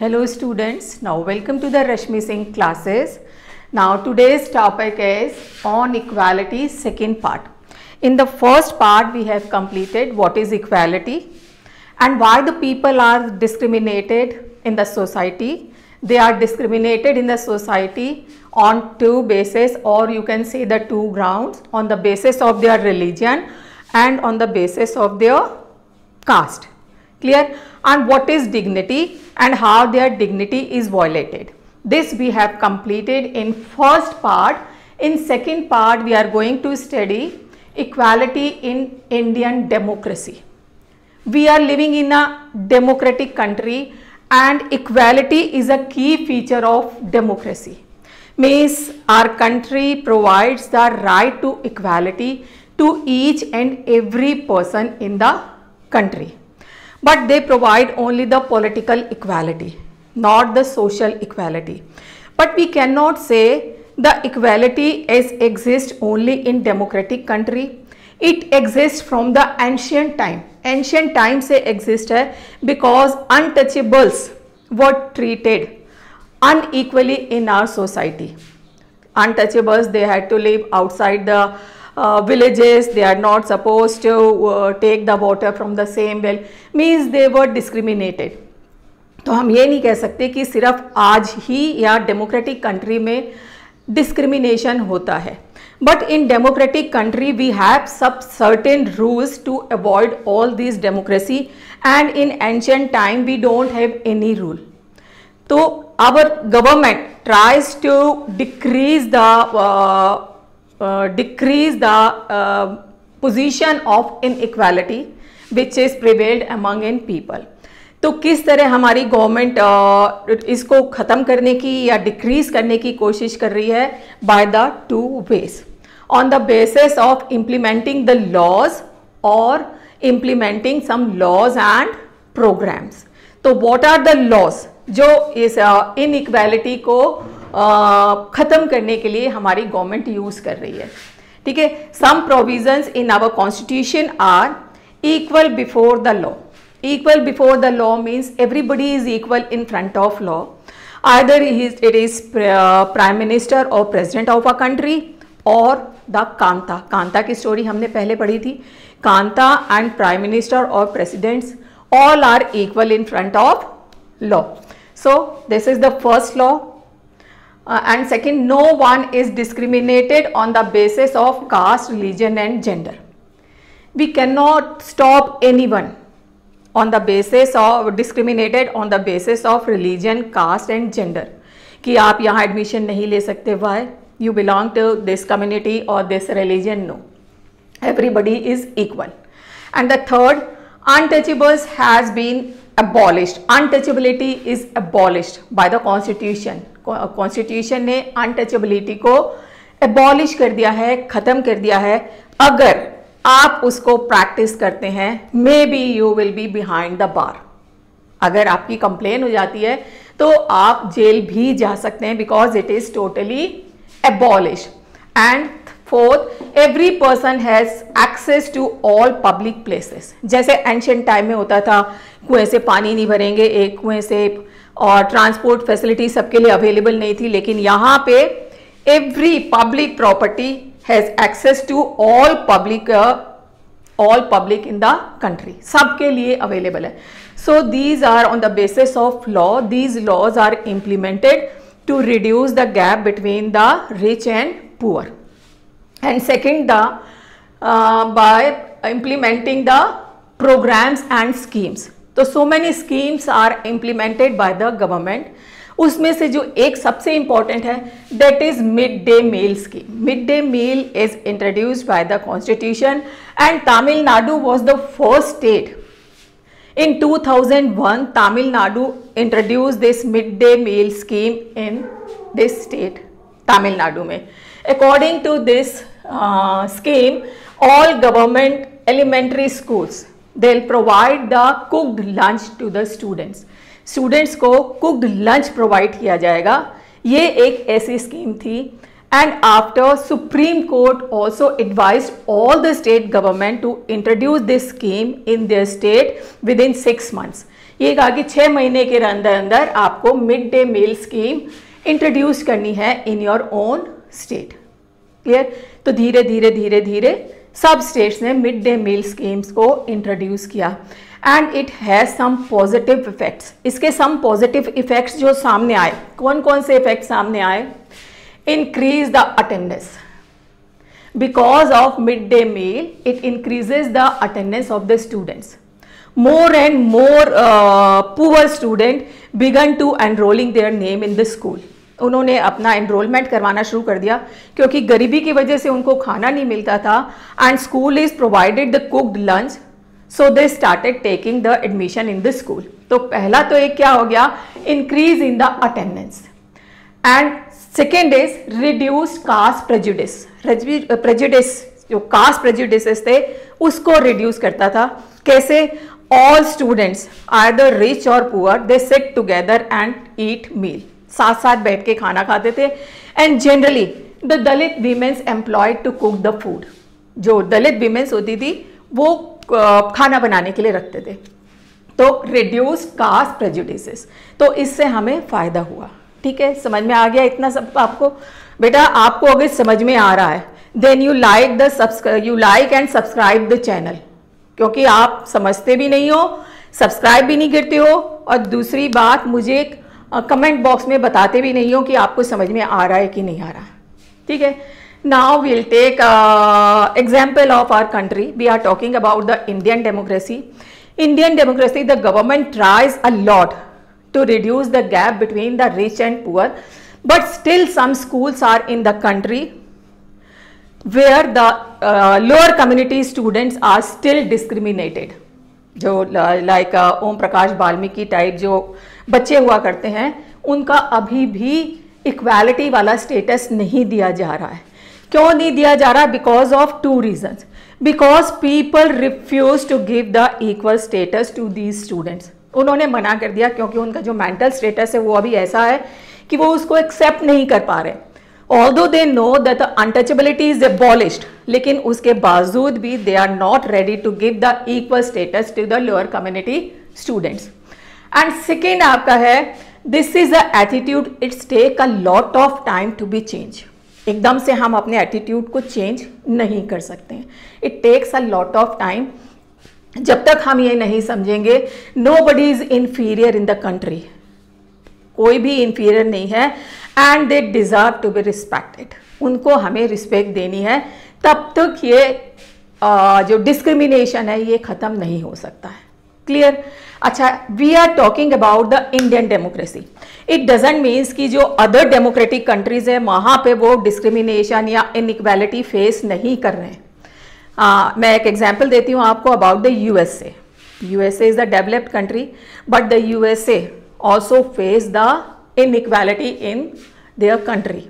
Hello students, now welcome to the Rashmi Singh classes. Now today's topic is on equality second part. In the first part we have completed what is equality and why the people are discriminated in the society. They are discriminated in the society on two bases or you can say the two grounds on the basis of their religion and on the basis of their caste. Clear? And what is dignity? and how their dignity is violated. This we have completed in first part. In second part we are going to study equality in Indian democracy. We are living in a democratic country and equality is a key feature of democracy. Means our country provides the right to equality to each and every person in the country but they provide only the political equality, not the social equality. But we cannot say the equality is exist only in democratic country. It exists from the ancient time. Ancient time say exist है because untouchables were treated unequally in our society. Untouchables they had to live outside the uh, villages they are not supposed to uh, take the water from the same well. Means they were discriminated. तो हम ये नहीं कह सकते कि सिर्फ़ आज ही या डेमोक्रेटिक कंट्री में डिस्क्रिमिनेशन होता है. But in democratic country we have सब certain rules to avoid all this democracy and in ancient time we don't have any rule तो our government tries to decrease the decrease the uh, position of inequality which is prevailed among in people. तो किस तरह हमारी government uh, इसको ख़त्म करने की या डिक्रीज करने की कोशिश कर रही है? By the two ways on the basis of implementing the laws और implementing some laws and programs तो व्हाट आर द लॉज जो इस इनइक्वालिटी uh, को ख़त्म करने के लिए हमारी गवर्नमेंट यूज़ कर रही है। ठीक है? Some provisions in our constitution are equal before the law equal before the law means everybody is equal in front of law either it is prime minister और प्रेसिडेंट ऑफ़ अ कंट्री और the Kanta Kanta की story हमने पहले पढ़ी थी। Kanta and prime minister और presidents all are equal in front of law so this is the first law Uh, and second, no one is discriminated on the basis of caste, religion and gender. We cannot stop anyone on the basis of discriminated on the basis of religion, caste and gender. कि आप यहाँ admission नहीं ले सकते why you belong to this community और this religion no everybody is equal and the third untouchables has been abolished untouchability is abolished by the constitution Constitution ने untouchability को abolish कर दिया है, ख़त्म कर दिया है। अगर आप उसको प्रैक्टिस करते हैं maybe you will be behind the bar अगर आपकी कंप्लेन हो जाती है तो आप जेल भी जा सकते हैं because it is totally abolish and fourth every person has access to all public places जैसे एंशियंट टाइम में होता था, कुएँ से पानी नहीं भरेंगे, एक कुएँ से और ट्रांसपोर्ट फैसिलिटी सबके लिए अवेलेबल नहीं थी, लेकिन यहाँ पे every public property has access to all public all public in the country सबके लिए अवेलेबल है। So these are on the basis of law these laws are implemented to reduce the gap between the rich and poor and second the by implementing the programs and schemes तो so many schemes are implemented by the government उसमें से जो एक सबसे important है that is mid day meal scheme mid day meal is introduced by the constitution and Tamil Nadu was the first state in 2001 Tamil Nadu introduce this mid day meal scheme in this state Tamil Nadu में. According to this scheme all government elementary schools will provide the cooked lunch to the students students को cooked lunch provide किया जाएगा। ये एक ऐसी scheme थी। And after Supreme Court also advised all the state government to introduce this scheme in their state within six months. ये कहा कि छः महीने के अंदर अंदर आपको mid day meal scheme introduce करनी है in your own state clear तो धीरे धीरे धीरे धीरे सब स्टेट्स ने मिड डे मील स्कीम्स को इंट्रोड्यूस किया। And it has some positive effects इसके सम पॉजिटिव इफेक्ट्स जो सामने आए। कौन कौन से इफ़ेक्ट सामने आए? Increase the attendance because of mid day meal it increases the attendance of the students more and more poor student began to enrolling their name in the school उन्होंने अपना एनरोलमेंट करवाना शुरू कर दिया, क्योंकि गरीबी की वजह से उनको खाना नहीं मिलता था and school is provided the cooked lunch so they started taking the admission in the school तो पहला तो एक क्या हो गया? Increase in the attendance and second is reduce caste prejudice prejudice जो कास्ट प्रेजुडिस थे, उसको रिड्यूस करता था. कैसे? All students are the rich और poor they sit together and eat meal साथ साथ बैठ के खाना खाते थे। And generally the Dalit women's employed to cook the food जो दलित वीमेंस होती थी, वो खाना बनाने के लिए रखते थे। तो रिड्यूस कास्ट प्रेजुडिस तो इससे हमें फ़ायदा हुआ। ठीक है? समझ में आ गया इतना सब आपको? बेटा, आपको अगर समझ में आ रहा है then you like the you like and subscribe the channel क्योंकि आप समझते भी नहीं हो सब्सक्राइब भी नहीं करते हो, और दूसरी बात, मुझे कमेंट बॉक्स में बताते भी नहीं हो कि आपको समझ में आ रहा है कि नहीं आ रहा। ठीक है? Now will take example of our country we are talking about the Indian democracy Indian democracy the government tries a lot to reduce the gap between the rich and poor but still some schools are in the country where the lower community students are still discriminated जो like Om Prakash Valmiki type जो uh, बच्चे हुआ करते हैं, उनका अभी भी equality वाला स्टेटस नहीं दिया जा रहा है। क्यों नहीं दिया जा रहा? Because of two reasons because people refuse to give the equal status to these students उन्होंने मना कर दिया क्योंकि उनका जो मेंटल स्टेटस है, वो अभी ऐसा है कि वो उसको एक्सेप्ट नहीं कर पा रहे। Although they know that the untouchability is abolished लेकिन उसके बावजूद भी they are not ready to give the equal status to the lower community students and second आपका है this is a attitude it's take a lot of time to be change एकदम से हम अपने एटीट्यूड को चेंज नहीं कर सकते it takes a lot of time जब तक हम ये नहीं समझेंगे nobody is inferior in the country कोई भी इन्फीरियर नहीं है and they deserve to be respected उनको हमें रिस्पेक्ट देनी है। तब तक ये आ, जो डिस्क्रिमिनेशन है ये ख़त्म नहीं हो सकता है। क्लियर अच्छा we are talking about the Indian democracy it doesn't means कि जो अदर डेमोक्रेटिक कंट्रीज़ है वहाँ पे वो डिस्क्रिमिनेशन या इनइक्वालिटी फेस नहीं कर रहे हैं आ, मैं एक एग्ज़ाम्पल देती हूँ आपको about the USA USA is the developed country but the USA also face the inequality in their country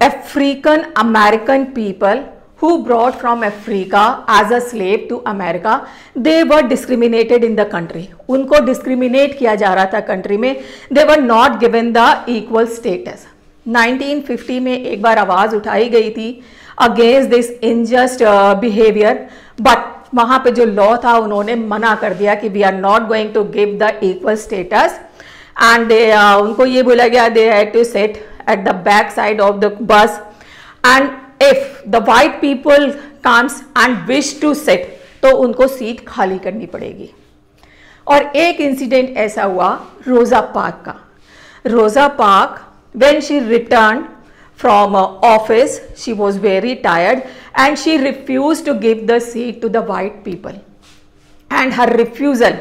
African American people who brought from Africa as a slave to America, they were discriminated in the country. उनको discriminate किया जा रहा था country में they were not given the equal status. 1950 में एक बार आवाज़ उठाई गई थी against this unjust behaviour but वहाँ पे जो लॉ था उन्होंने मना कर दिया कि we are not going to give the equal status and उनको ये बोला गया they had to sit at the back side of the bus and if the white people comes and wish to sit तो उनको seat खाली करनी पड़ेगी। और एक इंसिडेंट ऐसा हुआ रोजा पार्क का। Rosa Park when she return from office she was very tired and she refuse to give the seat to the white people and her refusal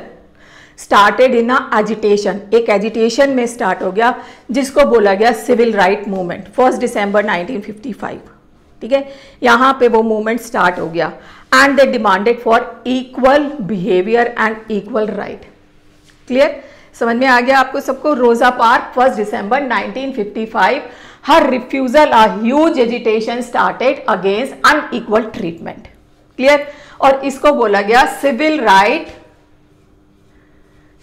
started in a agitation एक agitation में start हो गया, जिसको बोला गया civil right movement first December 1955 ठीक है? यहाँ पे वो मूवमेंट स्टार्ट हो गया। And they demanded for equal behaviour and equal right clear समझ में आ गया आपको सबको? Rosa Park first December 1955 her refusal, a huge agitation started against unequal treatment clear और इसको बोला गया civil right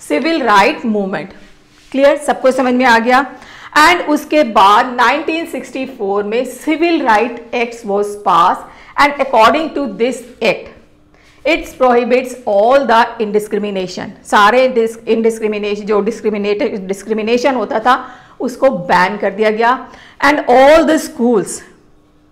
civil right movement clear सबको समझ में आ गया? एंड उसके बाद 1964 में civil right act was pass and according to this act it's prohibits all the indiscrimination सारे इनडिस्क्रिमिनेशन जो डिस्क्रिमिनेट डिस्क्रिमिनेशन होता था, उसको बैन कर दिया गया. And all the schools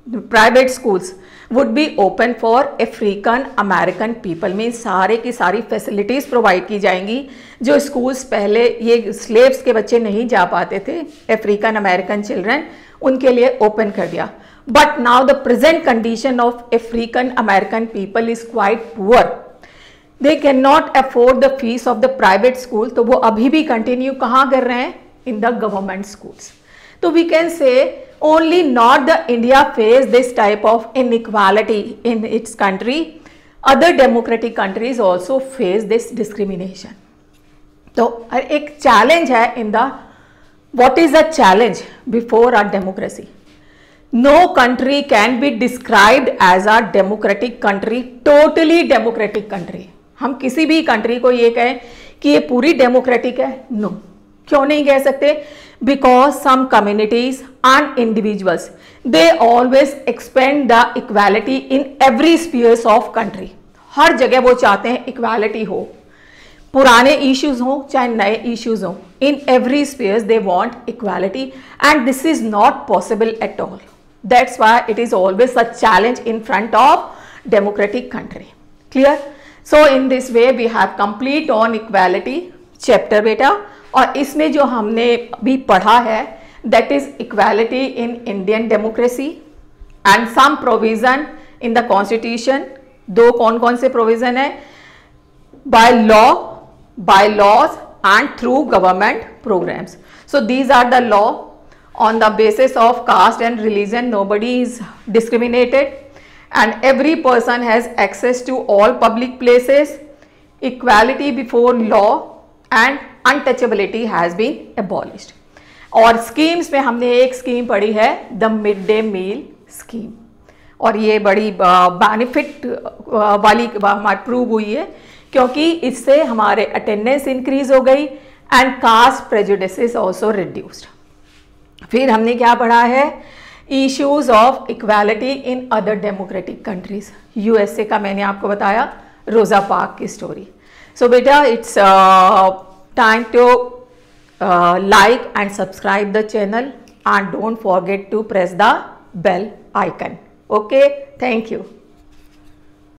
private schools would be open for African American people में सारे की सारी फैसिलिटीज़ प्रोवाइड की जाएँगी, जो स्कूल्स पहले ये स्लेव्स के बच्चे नहीं जा पाते थे अफ्रीकन अमेरिकन चिल्ड्रन उनके लिए ओपन कर दिया। But now the present condition of African American people is quite poor they can not afford the fees of the private school तो वो अभी भी कंटिन्यू कहाँ कर रहे हैं? इन द गवर्नमेंट स्कूल्स तो we can say only not the India face this type of inequality in its country. Other democratic countries also face this discrimination. तो एक है in the what is a challenge before our democracy no country can be described as a democratic country totally democratic country हम किसी भी country को ये कहें कि ये पूरी डेमोक्रेटिक है नो no. क्यों नहीं कह सकते because some communities and individuals. They always expand the equality in every spheres of country. हर जगह वो चाहते हैं इक्वालिटी हो। पुराने इश्यूज़ हो, चाहे नए इश्यूज़ हो in every spheres they want equality and this is not possible at all that's why it is always a challenge in front of democratic country clear so in this way we have complete on equality chapter बेटा और इसमें जो हमने भी पढ़ा है that is equality in Indian democracy and some provision in the constitution दो कौन कौन से प्रोविज़न है? By law by laws and through government programmes so these are the law on the basis of caste and religion nobody is discriminated and every person has access to all public places equality before law and untouchability has been abolished और schemes में हमने एक scheme पढ़ी है the mid day meal scheme और ये बड़ी benefit वाली हमारी प्रूव हुई है, क्योंकि इससे हमारे अटेंडेंस इंक्रीज हो गई and caste prejudice also reduced फिर हमने क्या पढ़ा है? Issues of equality in other democratic countries USA का मैंने आपको बताया रोज़ा पार्क की स्टोरी सो बेटा it's time to uh, like and subscribe the channel and don't forget to press the bell icon. Okay? Thank you